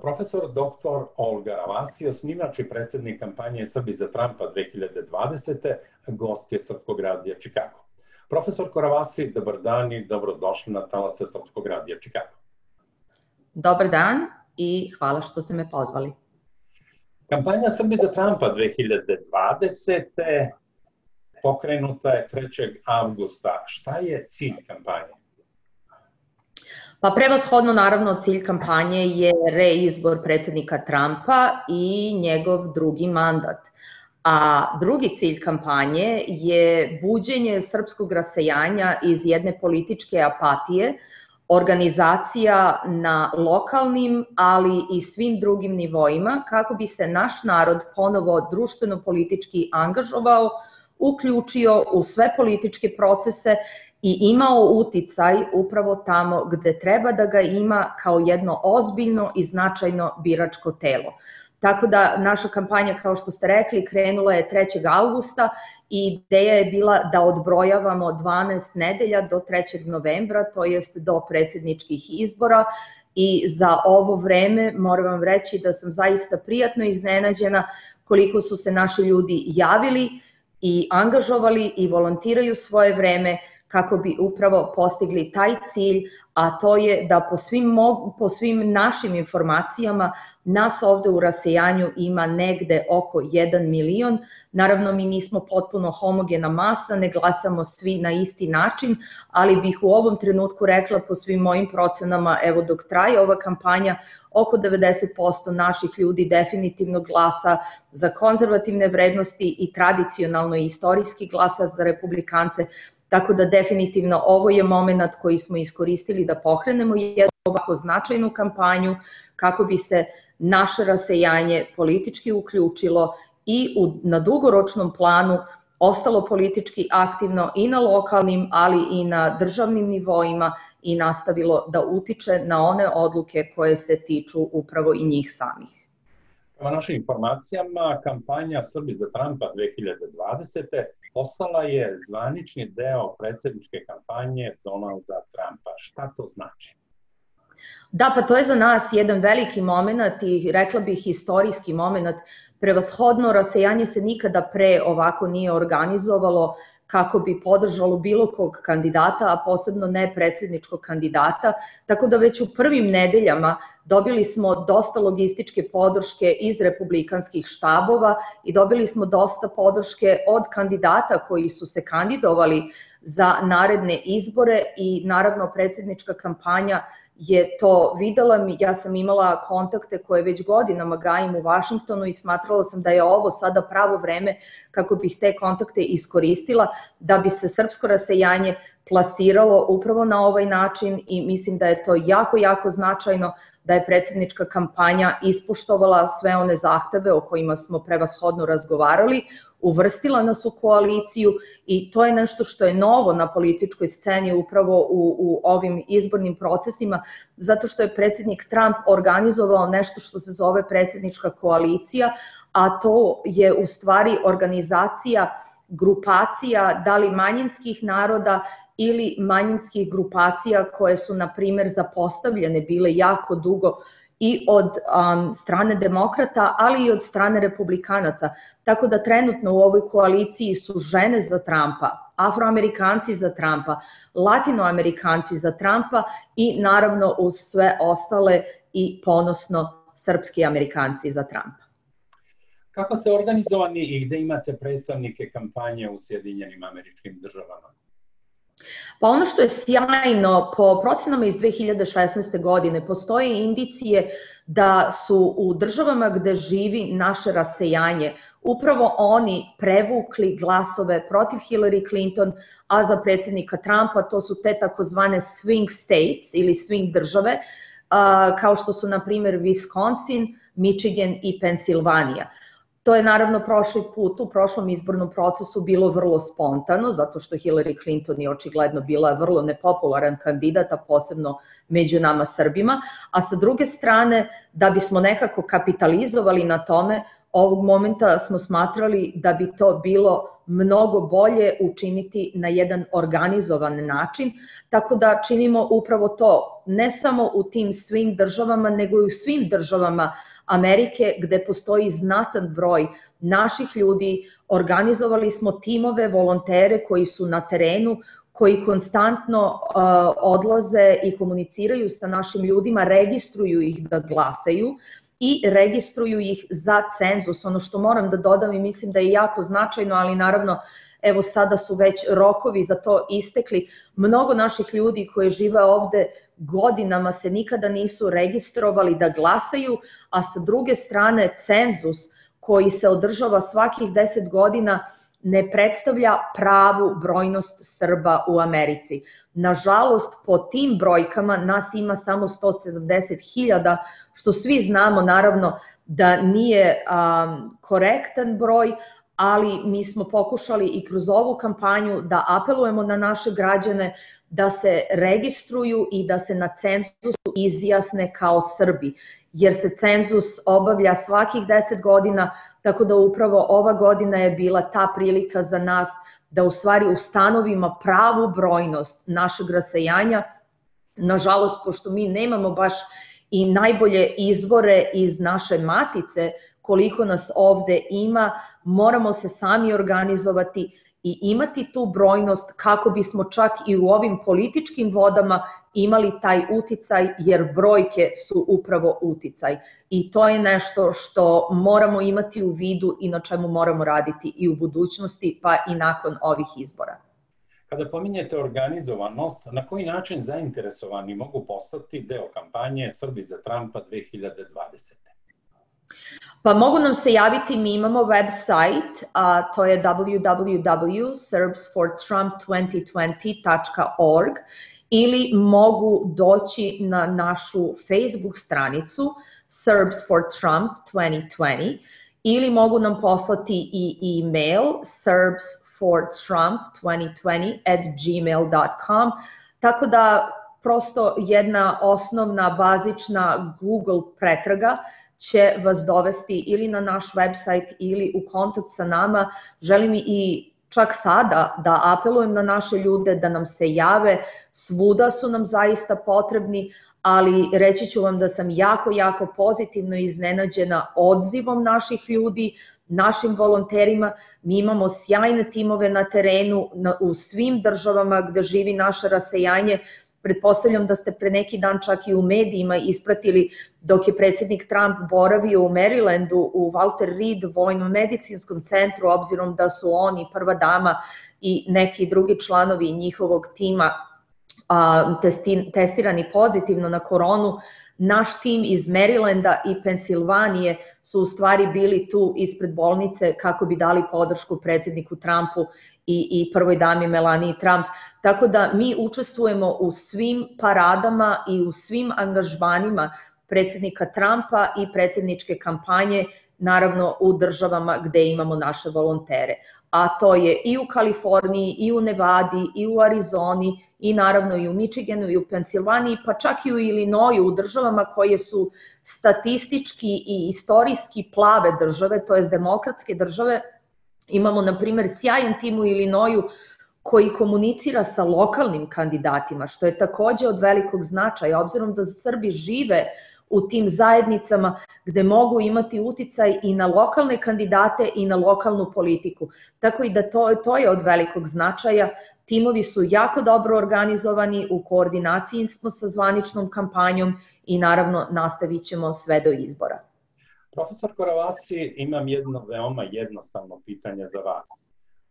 Profesor dr. Olga Ravasi, osnivač i predsednik kampanje Srbi za Trumpa 2020. gost je Srpskog radija Čikago. Profesor Koravasi, dobar dan i dobrodošli na talase Srpskog radija Čikago. Dobar dan i hvala što ste me pozvali. Kampanja Srbi za Trumpa 2020. pokrenuta je 3. avgusta. Šta je cilj kampanje? Pa prevashodno naravno cilj kampanje je reizbor predsednika Trumpa i njegov drugi mandat. A drugi cilj kampanje je buđenje srpskog rasejanja iz jedne političke apatije, organizacija na lokalnim, ali i svim drugim nivoima, kako bi se naš narod ponovo društveno-politički angažovao, uključio u sve političke procese i imao uticaj upravo tamo gde treba da ga ima kao jedno ozbiljno i značajno biračko telo. Tako da naša kampanja, kao što ste rekli, krenula je 3. augusta i ideja je bila da odbrojavamo 12 nedelja do 3. novembra, to jest do predsedničkih izbora i za ovo vreme moram vam reći da sam zaista prijatno iznenađena koliko su se naši ljudi javili i angažovali i volontiraju svoje vreme kako bi upravo postigli taj cilj, a to je da po svim, po svim našim informacijama nas ovde u rasejanju ima negde oko 1 milion. Naravno, mi nismo potpuno homogena masa, ne glasamo svi na isti način, ali bih u ovom trenutku rekla po svim mojim procenama, evo dok traje ova kampanja, oko 90% naših ljudi definitivno glasa za konzervativne vrednosti i tradicionalno i istorijski glasa za republikance, Tako da definitivno ovo je moment koji smo iskoristili da pokrenemo jednu ovako značajnu kampanju kako bi se naše rasejanje politički uključilo i u, na dugoročnom planu ostalo politički aktivno i na lokalnim, ali i na državnim nivoima i nastavilo da utiče na one odluke koje se tiču upravo i njih samih. Prema našim informacijama, kampanja Srbi za Trumpa 2020 postala je zvanični deo predsedničke kampanje Donalda Trumpa. Šta to znači? Da, pa to je za nas jedan veliki moment i rekla bih istorijski moment. Prevashodno rasejanje se nikada pre ovako nije organizovalo kako bi podržalo bilo kog kandidata, a posebno ne predsedničkog kandidata, tako da već u prvim nedeljama dobili smo dosta logističke podrške iz republikanskih štabova i dobili smo dosta podrške od kandidata koji su se kandidovali za naredne izbore i naravno predsednička kampanja je to videla, ja sam imala kontakte koje već godinama gajim u Vašingtonu i smatrala sam da je ovo sada pravo vreme kako bih te kontakte iskoristila da bi se srpsko rasejanje plasiralo upravo na ovaj način i mislim da je to jako, jako značajno da je predsednička kampanja ispuštovala sve one zahteve o kojima smo prevashodno razgovarali, uvrstila nas u koaliciju i to je nešto što je novo na političkoj sceni upravo u, u ovim izbornim procesima, zato što je predsednik Trump organizovao nešto što se zove predsednička koalicija, a to je u stvari organizacija grupacija, da li manjinskih naroda ili manjinskih grupacija koje su, na primer, zapostavljene bile jako dugo i od um, strane demokrata, ali i od strane republikanaca. Tako da trenutno u ovoj koaliciji su žene za Trumpa, afroamerikanci za Trumpa, latinoamerikanci za Trumpa i naravno uz sve ostale i ponosno srpski amerikanci za Trumpa. Kako ste organizovani i gde imate predstavnike kampanje u Sjedinjenim američkim državama? Pa ono što je sjajno, po procenama iz 2016. godine, postoje indicije da su u državama gde živi naše rasejanje upravo oni prevukli glasove protiv Hillary Clinton, a za predsednika Trumpa to su te takozvane swing states ili swing države, kao što su, na primer, Wisconsin, Michigan i Pensilvanija. To je naravno prošli put u prošlom izbornom procesu bilo vrlo spontano, zato što Hillary Clinton je očigledno bila vrlo nepopularan kandidat, a posebno među nama Srbima, a sa druge strane, da bismo nekako kapitalizovali na tome, ovog momenta smo smatrali da bi to bilo mnogo bolje učiniti na jedan organizovan način, tako da činimo upravo to, ne samo u tim svim državama, nego i u svim državama Amerike gde postoji znatan broj naših ljudi, organizovali smo timove volontere koji su na terenu, koji konstantno uh, odlaze i komuniciraju sa našim ljudima, registruju ih da glasaju i registruju ih za cenzus. Ono što moram da dodam i mislim da je jako značajno, ali naravno evo sada su već rokovi za to istekli. Mnogo naših ljudi koji žive ovde godinama se nikada nisu registrovali da glasaju, a sa druge strane cenzus koji se održava svakih 10 godina ne predstavlja pravu brojnost Srba u Americi. Nažalost, po tim brojkama nas ima samo 170.000, što svi znamo naravno da nije um, korektan broj, ali mi smo pokušali i kroz ovu kampanju da apelujemo na naše građane da se registruju i da se na cenzusu izjasne kao Srbi, jer se cenzus obavlja svakih 10 godina, tako da upravo ova godina je bila ta prilika za nas da u stvari ustanovimo pravu brojnost našeg rasejanja. Nažalost, pošto mi nemamo baš i najbolje izvore iz naše matice, koliko nas ovde ima, moramo se sami organizovati i imati tu brojnost kako bismo čak i u ovim političkim vodama imali taj uticaj, jer brojke su upravo uticaj. I to je nešto što moramo imati u vidu i na čemu moramo raditi i u budućnosti, pa i nakon ovih izbora. Kada pominjete organizovanost, na koji način zainteresovani mogu postati deo kampanje Srbi za Trumpa 2020? Pa mogu nam se javiti, mi imamo website, a to je www.serbsfortrump2020.org ili mogu doći na našu Facebook stranicu Serbs for Trump 2020 ili mogu nam poslati i e-mail serbsfortrump2020 at gmail.com tako da prosto jedna osnovna bazična Google pretraga će vas dovesti ili na naš website ili u kontakt sa nama. Želim i čak sada da apelujem na naše ljude da nam se jave, svuda su nam zaista potrebni, ali reći ću vam da sam jako, jako pozitivno iznenađena odzivom naših ljudi, našim volonterima. Mi imamo sjajne timove na terenu na, u svim državama gde živi naše rasejanje. Pretpostavljam da ste pre neki dan čak i u medijima ispratili dok je predsednik Trump boravio u Marylandu u Walter Reed vojno-medicinskom centru, obzirom da su oni prva dama i neki drugi članovi njihovog tima a, testi, testirani pozitivno na koronu, naš tim iz Marylanda i Pensilvanije su u stvari bili tu ispred bolnice kako bi dali podršku predsedniku Trumpu i, i prvoj dami Melanie Trump. Tako da mi učestvujemo u svim paradama i u svim angažmanima predsednika Trumpa i predsedničke kampanje, naravno u državama gde imamo naše volontere. A to je i u Kaliforniji, i u Nevadi, i u Arizoni, i naravno i u Michiganu, i u Pensilvaniji, pa čak i u Illinoisu, u državama koje su statistički i istorijski plave države, to je demokratske države, Imamo, na primer, sjajan tim u Ilinoju koji komunicira sa lokalnim kandidatima, što je takođe od velikog značaja, obzirom da Srbi žive u tim zajednicama gde mogu imati uticaj i na lokalne kandidate i na lokalnu politiku. Tako i da to, to je od velikog značaja. Timovi su jako dobro organizovani, u koordinaciji smo sa zvaničnom kampanjom i naravno nastavit ćemo sve do izbora. Profesor Koravasi, imam jedno veoma jednostavno pitanje za vas.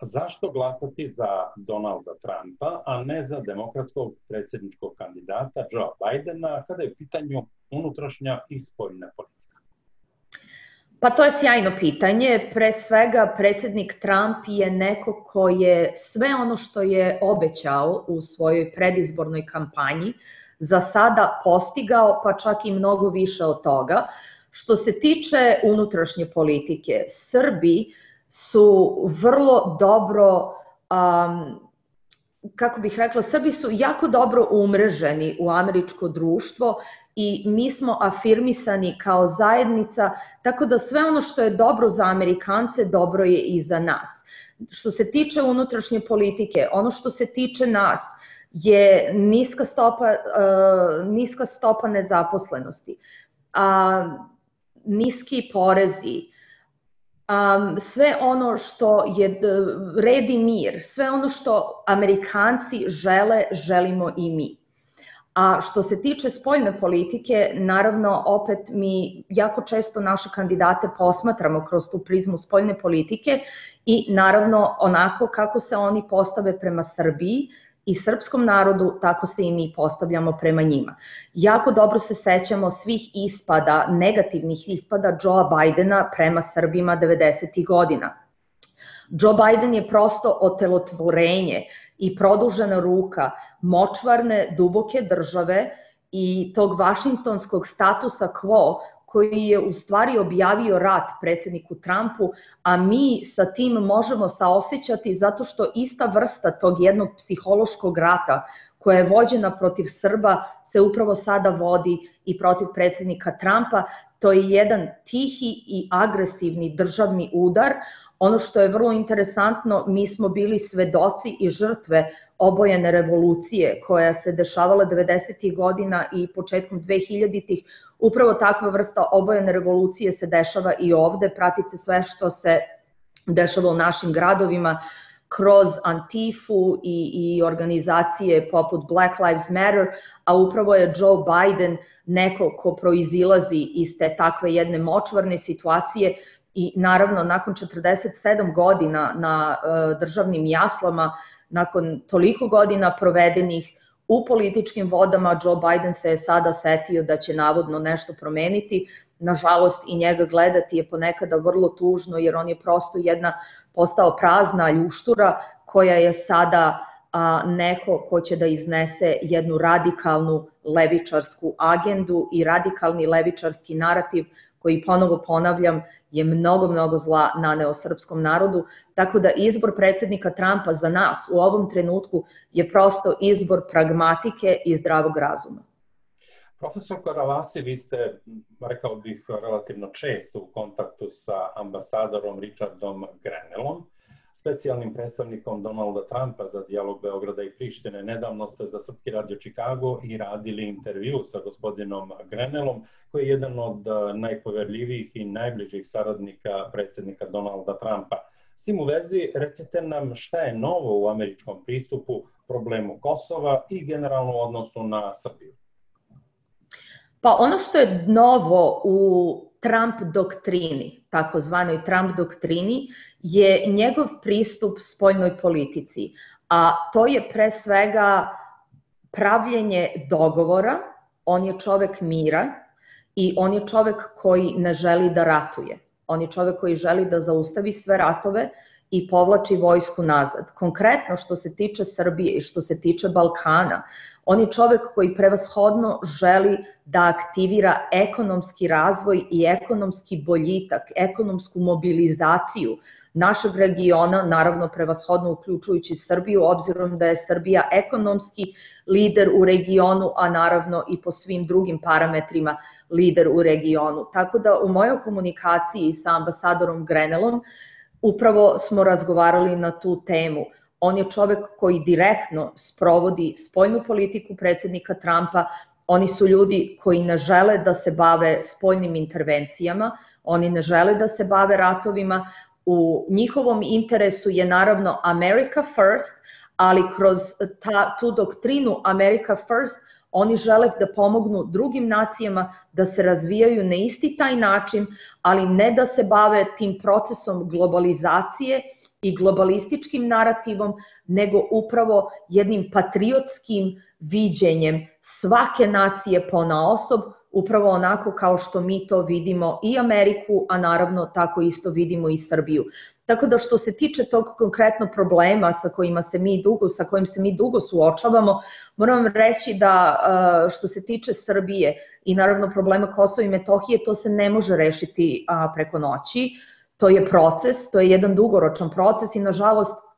Zašto glasati za Donalda Trumpa, a ne za demokratskog predsjedničkog kandidata Joe Bidena, kada je u pitanju unutrašnja i spoljna politika? Pa to je sjajno pitanje. Pre svega, predsednik Trump je neko ko je sve ono što je obećao u svojoj predizbornoj kampanji za sada postigao, pa čak i mnogo više od toga. Što se tiče unutrašnje politike, Srbi su vrlo dobro, um, kako bih rekla, Srbi su jako dobro umreženi u američko društvo i mi smo afirmisani kao zajednica, tako da sve ono što je dobro za Amerikance, dobro je i za nas. Što se tiče unutrašnje politike, ono što se tiče nas je niska stopa, uh, niska stopa nezaposlenosti, uh, niski porezi, um, sve ono što je red i mir, sve ono što Amerikanci žele, želimo i mi. A što se tiče spoljne politike, naravno opet mi jako često naše kandidate posmatramo kroz tu prizmu spoljne politike i naravno onako kako se oni postave prema Srbiji, i srpskom narodu, tako se i mi postavljamo prema njima. Jako dobro se sećamo svih ispada, negativnih ispada Joea Bidena prema Srbima 90. godina. Joe Biden je prosto otelotvorenje i produžena ruka močvarne, duboke države i tog vašingtonskog statusa quo koji je u stvari objavio rat predsedniku Trumpu, a mi sa tim možemo saosećati zato što ista vrsta tog jednog psihološkog rata koja je vođena protiv Srba se upravo sada vodi i protiv predsednika Trumpa. To je jedan tihi i agresivni državni udar. Ono što je vrlo interesantno, mi smo bili svedoci i žrtve obojene revolucije koja se dešavala 90. godina i početkom 2000-ih Upravo takva vrsta obojene revolucije se dešava i ovde, pratite sve što se dešava u našim gradovima kroz Antifu i, i organizacije poput Black Lives Matter, a upravo je Joe Biden neko ko proizilazi iz te takve jedne močvarne situacije i naravno nakon 47 godina na uh, državnim jaslama, nakon toliko godina provedenih u političkim vodama Joe Biden se je sada setio da će navodno nešto promeniti. Nažalost i njega gledati je ponekada vrlo tužno jer on je prosto jedna postao prazna ljuštura koja je sada a, neko ko će da iznese jednu radikalnu levičarsku agendu i radikalni levičarski narativ koji ponovo ponavljam je mnogo, mnogo zla naneo srpskom narodu, tako da izbor predsednika Trumpa za nas u ovom trenutku je prosto izbor pragmatike i zdravog razuma. Profesor Karavasi, vi ste, rekao bih, relativno često u kontaktu sa ambasadorom Richardom Grenelom specijalnim predstavnikom Donalda Trumpa za dijalog Beograda i Prištine. Nedavno ste za Srpski radio Čikago i radili intervju sa gospodinom Grenelom, koji je jedan od eh, najpoverljivijih i najbližih saradnika predsednika Donalda Trumpa. S tim u vezi, recite nam šta je novo u američkom pristupu problemu Kosova i generalno u odnosu na Srbiju. Pa ono što je novo u Trump doktrini, takozvanoj Trump doktrini, je njegov pristup spoljnoj politici, a to je pre svega pravljenje dogovora, on je čovek mira i on je čovek koji ne želi da ratuje. On je čovek koji želi da zaustavi sve ratove i povlači vojsku nazad. Konkretno što se tiče Srbije i što se tiče Balkana, on je čovek koji prevashodno želi da aktivira ekonomski razvoj i ekonomski boljitak, ekonomsku mobilizaciju našeg regiona, naravno prevashodno uključujući Srbiju, obzirom da je Srbija ekonomski lider u regionu, a naravno i po svim drugim parametrima lider u regionu. Tako da u mojoj komunikaciji sa ambasadorom Grenelom upravo smo razgovarali na tu temu. On je čovek koji direktno sprovodi spoljnu politiku predsednika Trumpa, oni su ljudi koji ne žele da se bave spoljnim intervencijama, oni ne žele da se bave ratovima, u njihovom interesu je naravno America First, ali kroz ta, tu doktrinu America First oni žele da pomognu drugim nacijama da se razvijaju na isti taj način, ali ne da se bave tim procesom globalizacije i globalističkim narativom, nego upravo jednim patriotskim viđenjem svake nacije po na osob, upravo onako kao što mi to vidimo i Ameriku, a naravno tako isto vidimo i Srbiju. Tako da što se tiče tog konkretno problema sa kojima se mi dugo, sa kojim se mi dugo suočavamo, moram vam reći da što se tiče Srbije i naravno problema Kosova i Metohije, to se ne može rešiti preko noći. To je proces, to je jedan dugoročan proces i nažalost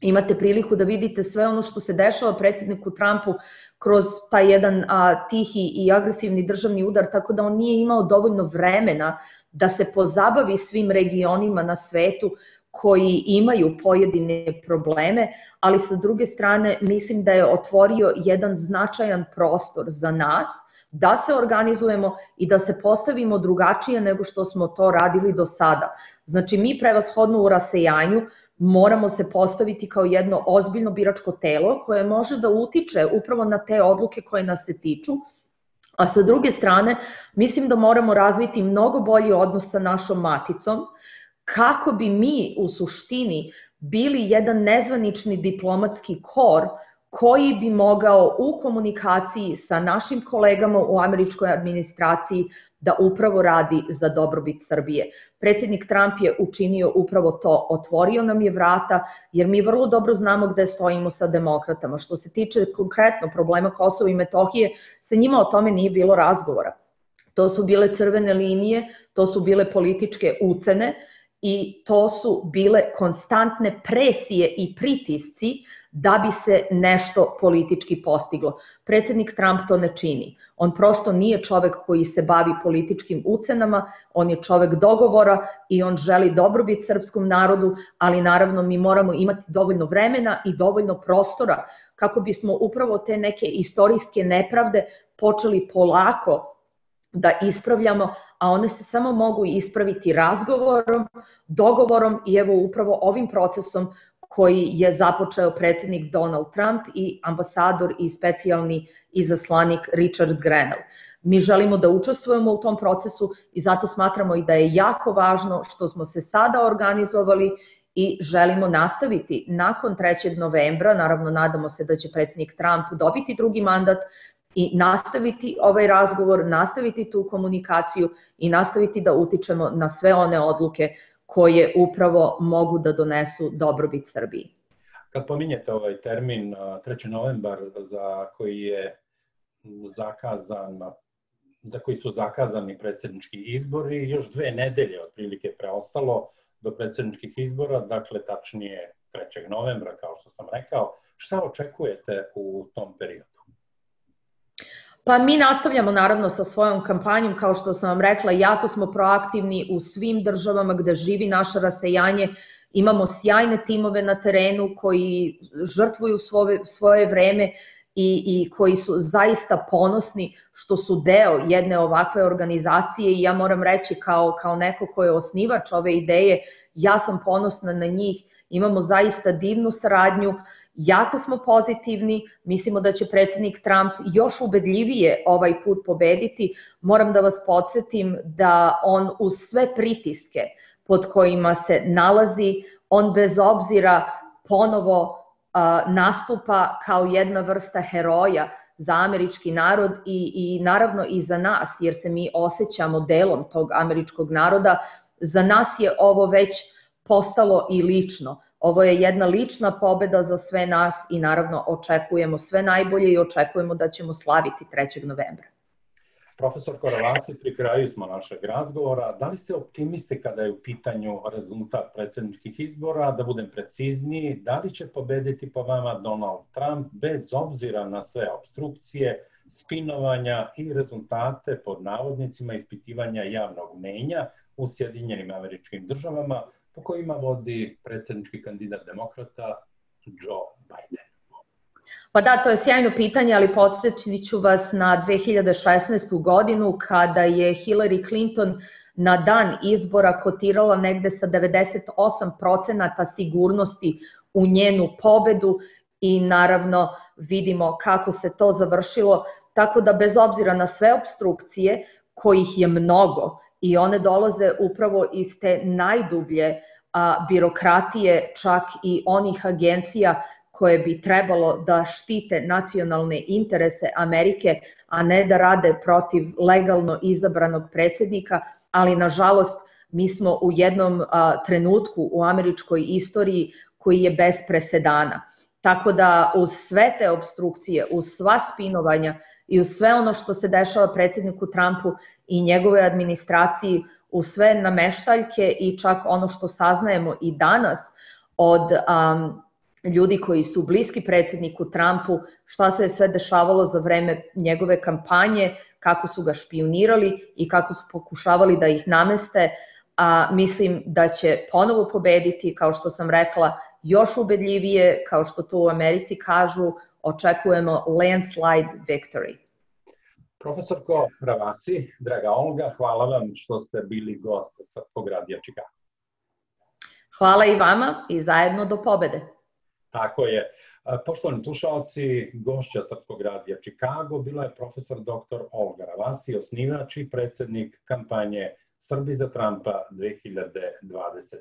imate priliku da vidite sve ono što se dešava predsedniku Trumpu kroz taj jedan a, tihi i agresivni državni udar, tako da on nije imao dovoljno vremena da se pozabavi svim regionima na svetu koji imaju pojedine probleme, ali sa druge strane mislim da je otvorio jedan značajan prostor za nas da se organizujemo i da se postavimo drugačije nego što smo to radili do sada. Znači mi prevashodno u rasejanju moramo se postaviti kao jedno ozbiljno biračko telo koje može da utiče upravo na te odluke koje nas se tiču, a sa druge strane mislim da moramo razviti mnogo bolji odnos sa našom maticom, kako bi mi u suštini bili jedan nezvanični diplomatski kor koji bi mogao u komunikaciji sa našim kolegama u američkoj administraciji da upravo radi za dobrobit Srbije. Predsednik Trump je učinio upravo to, otvorio nam je vrata, jer mi vrlo dobro znamo gde stojimo sa demokratama. Što se tiče konkretno problema Kosova i Metohije, sa njima o tome nije bilo razgovora. To su bile crvene linije, to su bile političke ucene i to su bile konstantne presije i pritisci da bi se nešto politički postiglo. Predsednik Trump to ne čini. On prosto nije čovek koji se bavi političkim ucenama, on je čovek dogovora i on želi dobrobit srpskom narodu, ali naravno mi moramo imati dovoljno vremena i dovoljno prostora kako bismo upravo te neke istorijske nepravde počeli polako da ispravljamo, a one se samo mogu ispraviti razgovorom, dogovorom i evo upravo ovim procesom koji je započeo predsednik Donald Trump i ambasador i specijalni izaslanik Richard Grenell. Mi želimo da učestvujemo u tom procesu i zato smatramo i da je jako važno što smo se sada organizovali i želimo nastaviti nakon 3. novembra, naravno nadamo se da će predsednik Trump dobiti drugi mandat, i nastaviti ovaj razgovor, nastaviti tu komunikaciju i nastaviti da utičemo na sve one odluke koje upravo mogu da donesu dobrobit Srbiji. Kad pominjete ovaj termin 3. novembar za koji je zakazan za koji su zakazani predsednički izbori, još dve nedelje otprilike preostalo do predsedničkih izbora, dakle tačnije 3. novembra, kao što sam rekao. Šta očekujete u tom periodu? Pa mi nastavljamo naravno sa svojom kampanjom, kao što sam vam rekla, jako smo proaktivni u svim državama gde živi naše rasejanje, imamo sjajne timove na terenu koji žrtvuju svoje, svoje vreme i, i koji su zaista ponosni što su deo jedne ovakve organizacije. I ja moram reći kao, kao neko ko je osnivač ove ideje, ja sam ponosna na njih, imamo zaista divnu saradnju, Jako smo pozitivni, mislimo da će predsednik Trump još ubedljivije ovaj put pobediti. Moram da vas podsjetim da on uz sve pritiske pod kojima se nalazi, on bez obzira ponovo nastupa kao jedna vrsta heroja za američki narod i, i naravno i za nas, jer se mi osjećamo delom tog američkog naroda. Za nas je ovo već postalo i lično Ovo je jedna lična pobeda za sve nas i naravno očekujemo sve najbolje i očekujemo da ćemo slaviti 3. novembra. Profesor Koravasi, pri kraju smo našeg razgovora. Da li ste optimisti kada je u pitanju rezultat predsedničkih izbora? Da budem precizniji, da li će pobediti po vama Donald Trump bez obzira na sve obstrukcije, spinovanja i rezultate pod navodnicima ispitivanja javnog menja u Sjedinjenim američkim državama, po kojima vodi predsednički kandidat demokrata Joe Biden? Pa da, to je sjajno pitanje, ali podsjećit ću vas na 2016. godinu kada je Hillary Clinton na dan izbora kotirala negde sa 98% sigurnosti u njenu pobedu i naravno vidimo kako se to završilo, tako da bez obzira na sve obstrukcije, kojih je mnogo i one dolaze upravo iz te najdublje a, birokratije, čak i onih agencija koje bi trebalo da štite nacionalne interese Amerike, a ne da rade protiv legalno izabranog predsednika, ali nažalost mi smo u jednom a, trenutku u američkoj istoriji koji je bez presedana. Tako da uz sve te obstrukcije, uz sva spinovanja i uz sve ono što se dešava predsedniku Trumpu i njegove administraciji, u sve nameštaljke i čak ono što saznajemo i danas od um, ljudi koji su bliski predsedniku Trumpu, šta se je sve dešavalo za vreme njegove kampanje, kako su ga špionirali i kako su pokušavali da ih nameste. a mislim da će ponovo pobediti, kao što sam rekla, još ubedljivije, kao što to u Americi kažu, očekujemo landslide victory. Profesorko Ravasi, draga Olga, hvala vam što ste bili gost Srpskog radija Čikago. Hvala i vama i zajedno do pobede. Tako je. Poštovani slušalci, gošća Srpskog radija Čikago bila je profesor dr. Olga Ravasi, osnivač i predsednik kampanje Srbi za Trumpa 2020.